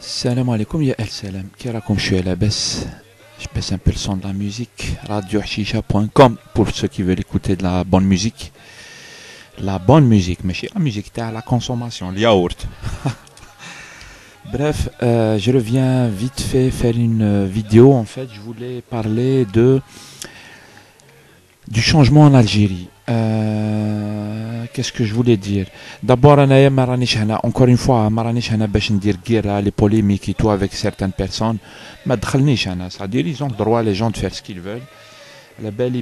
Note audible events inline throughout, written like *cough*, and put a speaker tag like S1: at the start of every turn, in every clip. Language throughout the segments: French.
S1: Ya El Salam. Kirakum, je suis à la baisse. Je baisse un peu le son de la musique. RadioHisha.com pour ceux qui veulent écouter de la bonne musique. La bonne musique, mais la musique, à la consommation, le yaourt. *laughs* Bref, euh, je reviens vite fait faire une euh, vidéo. En fait, je voulais parler de du changement en Algérie. Euh, qu'est-ce que je voulais dire? D'abord, encore une fois, les polémiques et tout avec certaines personnes. C'est-à-dire ils ont le droit, les gens, de faire ce qu'ils veulent. La belle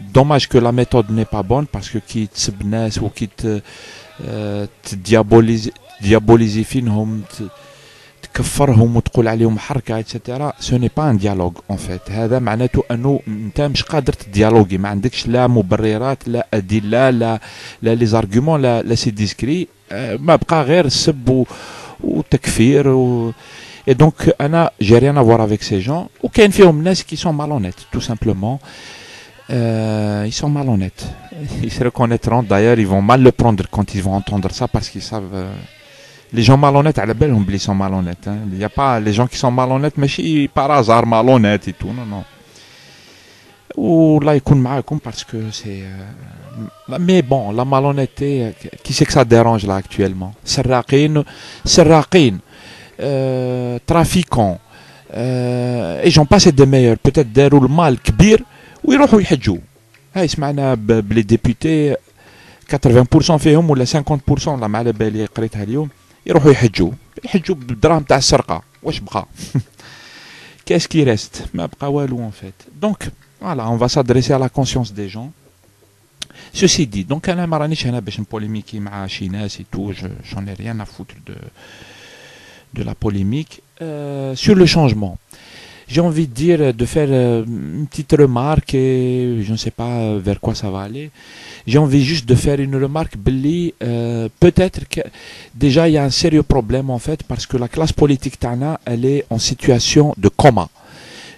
S1: Dommage que la méthode n'est pas bonne parce que qui te ou qui te diabolise تكفرهم وتقول عليهم حركه اتسيتيرا سو ني با ان ديالوغ اون فيت هذا معناته انه انت مش قادر تديالوغي ما عندكش لا مبررات لا ادله لا لا لي زارغومون لا لا سي ديسكري ما بقى غير السب وتكفير و Et donc, Anna, j'ai rien à voir avec ces gens. Ou qu'il y a des qui sont malhonnêtes, tout simplement. Euh, ils sont malhonnêtes. *laughs* Ils se reconnaîtront. D'ailleurs, ils vont mal le prendre quand ils vont entendre ça parce qu'ils savent. Euh, les gens malhonnêtes, à la belle, on sont malhonnêtes. Hein. Il n'y a pas les gens qui sont malhonnêtes, mais si par hasard malhonnêtes et tout, non, non. Ou là, ils parce que c'est. Euh, mais bon, la malhonnêteté, qui c'est que ça dérange là actuellement Serraqin, Serraqin, euh, trafiquants, euh, et j'en passe des meilleurs. Peut-être des roules mal, kbir, ou ils يحجوا. هاي سمعنا les députés 80% فيهم ولا 50% لا ما على بالي قريتها اليوم يروحوا يحجوا يحجوا بالدراهم تاع السرقه واش بقى *laughs* qu'est-ce qui reste ما بقى والو en fait donc voilà on va s'adresser à la conscience des gens ceci dit donc انا ما رانيش هنا باش نبوليميكي مع شي ناس et tout j'en ai rien à foutre de de la polémique euh, sur le changement j'ai envie de dire, de faire euh, une petite remarque et je ne sais pas vers quoi ça va aller. J'ai envie juste de faire une remarque, Billy. Euh, peut-être que déjà il y a un sérieux problème en fait parce que la classe politique Tana, elle est en situation de coma.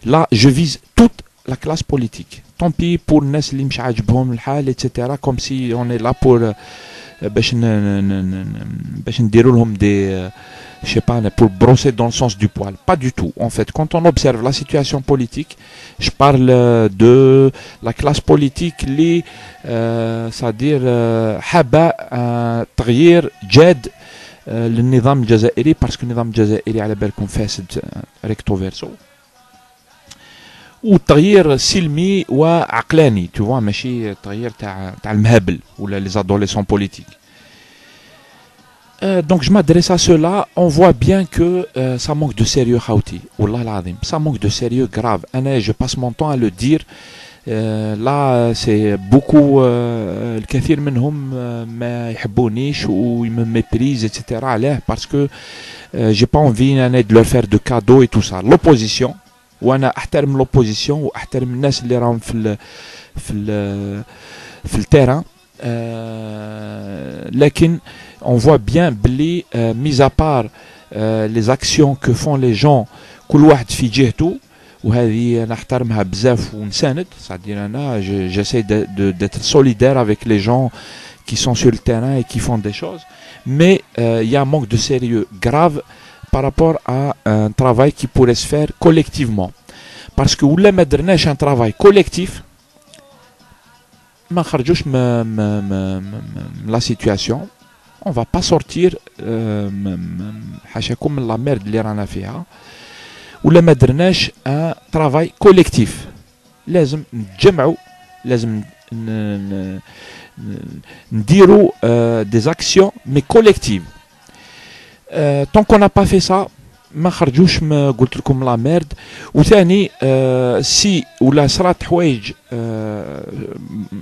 S1: Là, je vise toute la classe politique. Tant pis pour Neslim etc. Comme si on est là pour euh, des je sais pas, pour brosser dans le sens du poil. Pas du tout. En fait, quand on observe la situation politique, je parle euh, de la classe politique, les, euh, c'est-à-dire, euh, haba تغيير جاد للنظام الجزائري parce que النظام الجزائري على بالكم فاسد recto verso وتغيير سلمي وعقلاني tu vois ماشي تغيير تاع تاع المهبل ولا les adolescents politiques euh, donc je m'adresse à cela, on voit bien que euh, ça manque de sérieux, Khouti. Ça manque de sérieux grave. Je passe mon temps à le dire. Euh, là, c'est beaucoup. Le kathir منهم ما يحبونيش ou ils me méprisent, etc. Parce que j'ai pas envie de leur faire de cadeaux et tout ça. L'opposition, وانا احترم l'opposition واحترم الناس اللي راهم في في في التيران لكن on voit bien بلي euh, mis à part euh, les actions que font les gens كل واحد في جهته وهذه نحترمها بزاف ونساند c'est-à-dire انا j'essaie d'être solidaire avec les gens qui sont sur le terrain et qui font des choses mais euh, il y a un manque de sérieux grave par rapport à un travail qui pourrait se faire collectivement parce que ولا ما درناش un travail collectif ما خرجوش la situation on va pas sortir حاشاكم من لا ميرد اللي رانا فيها ولا ما درناش ان ترافاي كوليكتيف لازم نتجمعوا لازم نديروا دي زاكسيون مي كوليكتيف طون كون با في سا ما خرجوش ما قلت لكم لا ميرد وثاني آه سي ولا صرات حوايج آه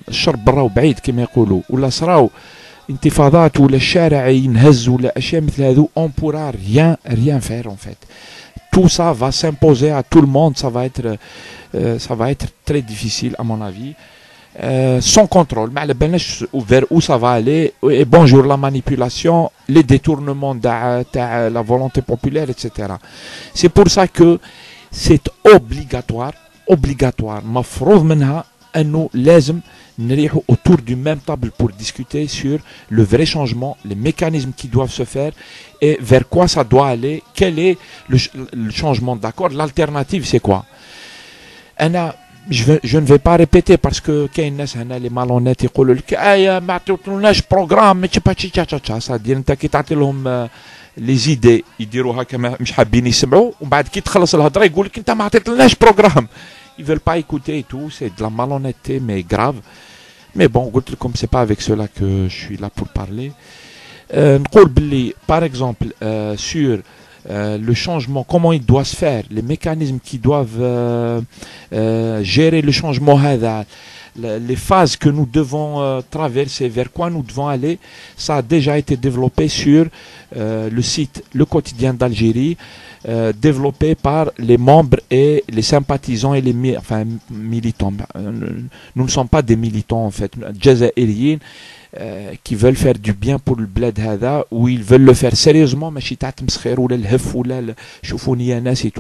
S1: الشرب برا وبعيد كما يقولوا ولا صراو آه انتفاضات ولا الشارع ينهز ولا اشياء مثل هذو اون بورا ريان ريان فير اون فيت tout ça va s'imposer à tout le monde ça va être euh, ça va être très difficile à mon avis euh, sans contrôle mais vers où ça va aller et bonjour la manipulation les détournements de la volonté populaire etc c'est pour ça que c'est obligatoire obligatoire مفروض منها انه لازم نريحوا autour du même table pour discuter sur le vrai changement, les mécanismes qui doivent se faire et vers quoi ça doit aller, quel est le, le changement d'accord, l'alternative c'est quoi. أنا je, vais, je ne vais pas répéter parce que كاين ناس هنا اللي مالونيت يقولوا لك ايا ما عطيتولناش بروغرام تشا تشا تشا سا دير انت كي تعطي لهم لي زيدي يديروا هكا مش حابين يسمعوا ومن بعد كي تخلص الهضره يقول لك انت ما عطيتلناش بروغرام ils veulent pas écouter et tout c'est de la malhonnêteté mais grave mais bon comme c'est pas avec cela que je suis là pour parler euh, par exemple euh, sur euh, le changement, comment il doit se faire, les mécanismes qui doivent gérer le changement, les phases que nous devons traverser, vers quoi nous devons aller, ça a déjà été développé sur le site Le Quotidien d'Algérie. Euh, développé par les membres et les sympathisants et les militants. Euh, nous ne sommes pas des militants en fait, euh, qui veulent faire du bien pour le bled hada ou ils veulent le faire sérieusement mais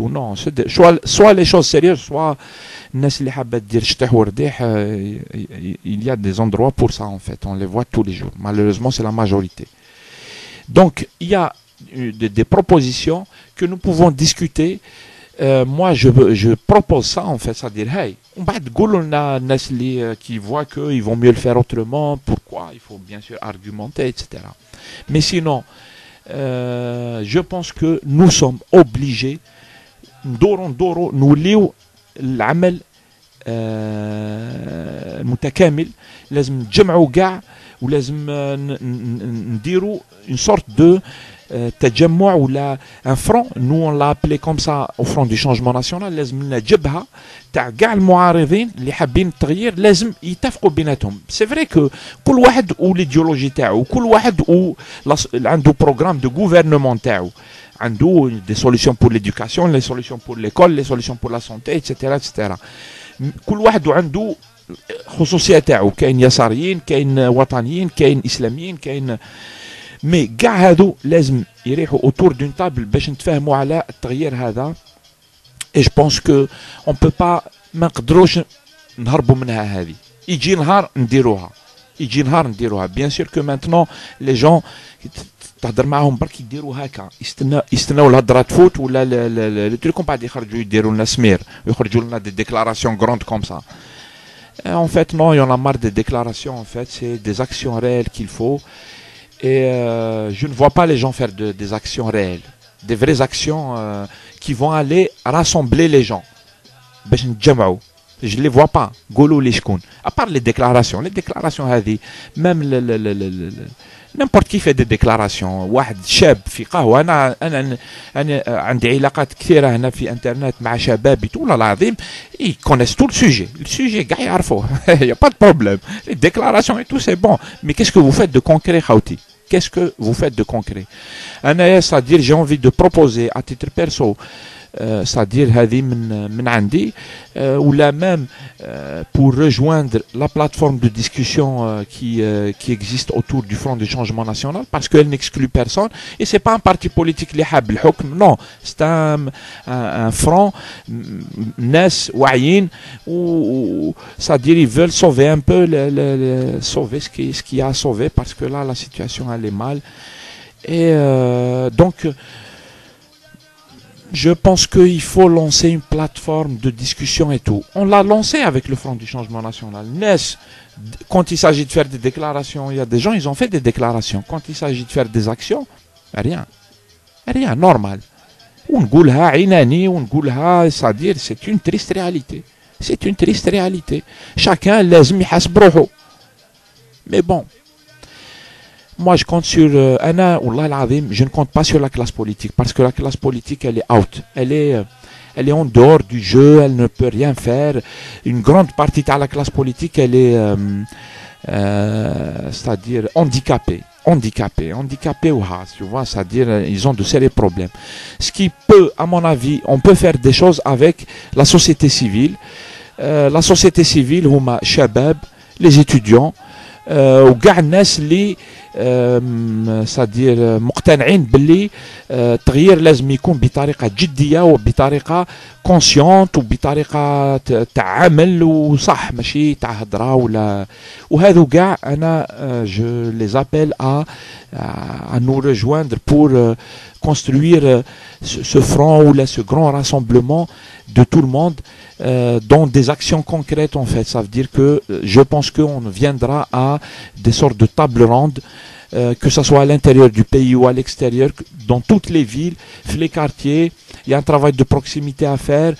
S1: non soit, soit les choses sérieuses soit il y a des endroits pour ça en fait. On les voit tous les jours. Malheureusement c'est la majorité. Donc il y a des, propositions que nous pouvons discuter. Euh, moi, je, je, propose ça en fait, c'est-à-dire, hey, on va euh, qui voit qu'ils vont mieux le faire autrement, pourquoi Il faut bien sûr argumenter, etc. Mais sinon, euh, je pense que nous sommes obligés, دورو ندورو نوليو العمل متكامل لازم نجمعوا كاع ولازم نديروا une sorte de تجمع ولا ان فرون نو اون لابلي كوم سا او فرون دي شونجمون ناسيونال لازم لنا جبهه تاع كاع المعارضين اللي حابين التغيير لازم يتفقوا بيناتهم سي فري كو كل واحد والايديولوجي تاعو كل واحد و عنده بروغرام دو غوفرنمون تاعو عنده دي سوليسيون بور ليدوكاسيون لي سوليسيون بور ليكول لي سوليسيون بور لا سونتي اتسيتيرا اتسيتيرا كل واحد عنده خصوصيه تاعو كاين يساريين كاين وطنيين كاين اسلاميين كاين مي كاع هادو لازم يريحوا اوتور دون تابل باش نتفاهموا على التغيير هذا اي جو بونس كو اون بو با ما نقدروش نهربوا منها هذه يجي نهار نديروها يجي نهار نديروها بيان سور كو مانتنون لي جون تهضر معاهم برك يديروا هكا يستنى يستناو الهضره تفوت ولا لو تريكم بعد يخرجوا يديروا لنا سمير ويخرجوا لنا دي ديكلاراسيون غروند كوم سا En fait, non, il y en a marre des déclarations. En fait, c'est des actions réelles qu'il faut. Et euh, je ne vois pas les gens faire de, des actions réelles, des vraies actions euh, qui vont aller rassembler les gens. Je ne les vois pas. À part les déclarations. Les déclarations, même le, le, le, n'importe qui fait des déclarations واحد شاب في قهوه انا انا انا عندي علاقات كثيره هنا في انترنت مع شباب والله العظيم ils connaissent tout le sujet le sujet كاع يعرفوه il y a *laughs* pas de problème les déclarations et tout c'est bon mais qu'est-ce que vous faites de concret خاوتي qu'est-ce que vous faites de concret c'est-à-dire j'ai envie de proposer à titre perso c'est-à-dire هذه من من عندي ou la même pour rejoindre la plateforme de discussion qui qui existe autour du Front du changement national parce qu'elle n'exclut personne et c'est pas un parti politique اللي حاب الحكم non c'est un, un, un front ناس واعيين ou c'est-à-dire ils veulent sauver un peu le, le, le, sauver ce qui ce qui a sauvé parce que là la situation elle est mal et euh, donc je pense qu'il faut lancer une plateforme de discussion et tout. On l'a lancé avec le Front du Changement National. NES, quand il s'agit de faire des déclarations, il y a des gens, ils ont fait des déclarations. Quand il s'agit de faire des actions, rien. Rien, normal. c'est-à-dire c'est une triste réalité. C'est une triste réalité. Chacun laisse Mais bon, moi, je compte sur euh, Anna, je ne compte pas sur la classe politique parce que la classe politique, elle est out. Elle est, euh, elle est en dehors du jeu, elle ne peut rien faire. Une grande partie de la classe politique, elle est, euh, c'est-à-dire handicapée. Handicapée, handicapée ou tu vois, c'est-à-dire ils ont de sérieux problèmes. Ce qui peut, à mon avis, on peut faire des choses avec la société civile. la société civile, Shabab, les étudiants, وكاع الناس اللي صادير مقتنعين باللي التغيير لازم يكون بطريقة جدية وبطريقة كونسيونت وبطريقه تاع عمل وصح ماشي تاع هضره ولا وهذو كاع انا جو لي زابيل ا ا نو ريجويندر بور construire ce front ou là, ce grand rassemblement de tout le monde euh, dans des actions concrètes en fait. Ça veut dire que euh, je pense qu'on viendra à des sortes de tables rondes, euh, que ce soit à l'intérieur du pays ou à l'extérieur, dans toutes les villes, les quartiers. Il y a un travail de proximité à faire.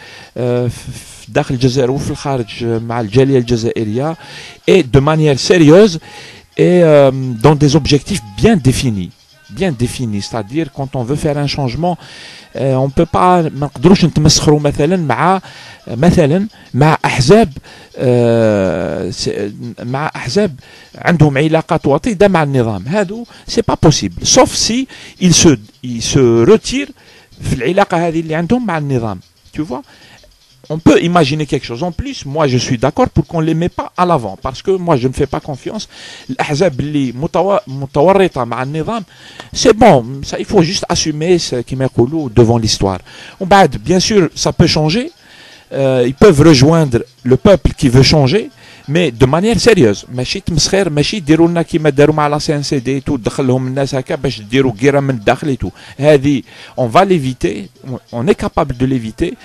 S1: et de manière sérieuse et dans des objectifs bien définis bien définis c'est-à-dire quand on veut faire un changement on peut pas ما نقدروش نتمسخروا مثلا مع مثلا مع احزاب مع احزاب عندهم علاقات وطيده مع النظام هادو سي با بوسيبل سوف سي il se il se retire في العلاقه هذه اللي عندهم مع النظام tu vois on peut imaginer quelque chose. En plus, moi, je suis d'accord pour qu'on ne les met pas à l'avant. Parce que moi, je ne fais pas confiance. C'est bon. Ça, il faut juste assumer ce qui m'est devant l'histoire. Bien sûr, ça peut changer. Euh, ils peuvent rejoindre le peuple qui veut changer. Mais de manière sérieuse ماشي تمسخير ماشي يديروا لنا كيما داروا مع لا سي ان سي دي تو تدخل لهم الناس هكا باش ديروا كيرا من الداخل تو هذه اون فا ليفيتي اون اي كابابل دو ليفيتي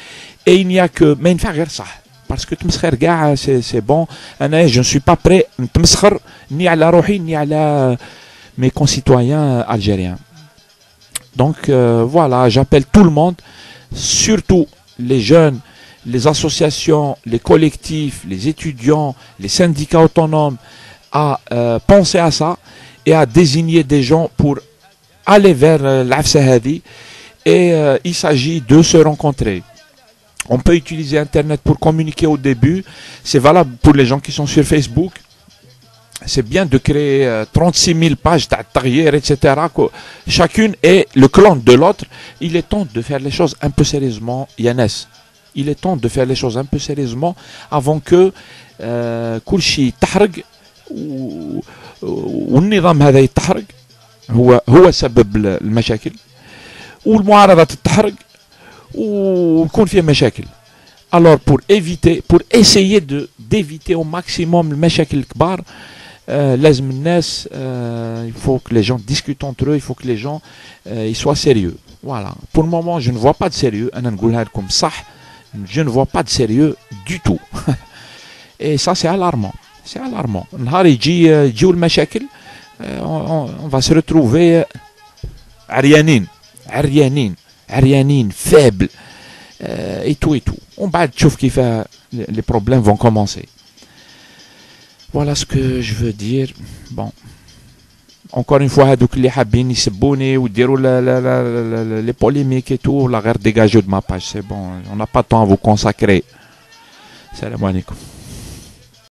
S1: et il n'y a que ما ينفع غير صح باسكو تمسخر كاع سي سي بون انا جو سوي با بري نتمسخر ني على روحي ني على mes concitoyens algériens. Donc euh, voilà, j'appelle tout le monde, surtout les jeunes, les associations, les collectifs, les étudiants, les syndicats autonomes, à euh, penser à ça et à désigner des gens pour aller vers euh, l'Afsahadi. Et euh, il s'agit de se rencontrer. On peut utiliser Internet pour communiquer au début. C'est valable pour les gens qui sont sur Facebook. C'est bien de créer euh, 36 000 pages d'ateliers, etc. Chacune est le clan de l'autre. Il est temps de faire les choses un peu sérieusement, Yannès Il est temps de faire les choses un peu sérieusement avant que كل شيء تحرق والنظام هذا يتحرق هو هو سبب المشاكل والمعارضه تتحرق ويكون فيها مشاكل alors pour éviter pour essayer de d'éviter au maximum المشاكل الكبار euh, لازم الناس euh, il faut que les gens discutent entre eux il faut que les gens euh, ils soient sérieux voilà pour le moment je ne vois pas de sérieux انا نقولها لكم صح je ne vois pas de sérieux du tout. *laughs* Et ça, c'est alarmant. C'est alarmant. Euh, euh, on va se retrouver euh, arianine, arianine, arianine, faible, et tout et tout. On va trouve qui fait les problèmes vont commencer. Voilà ce que je veux dire. Bon, encore une fois هذوك اللي حابين يسبوني ويديروا les polémiques et tout la غير dégagez de ma page c'est bon on n'a pas de temps à vous consacrer السلام عليكم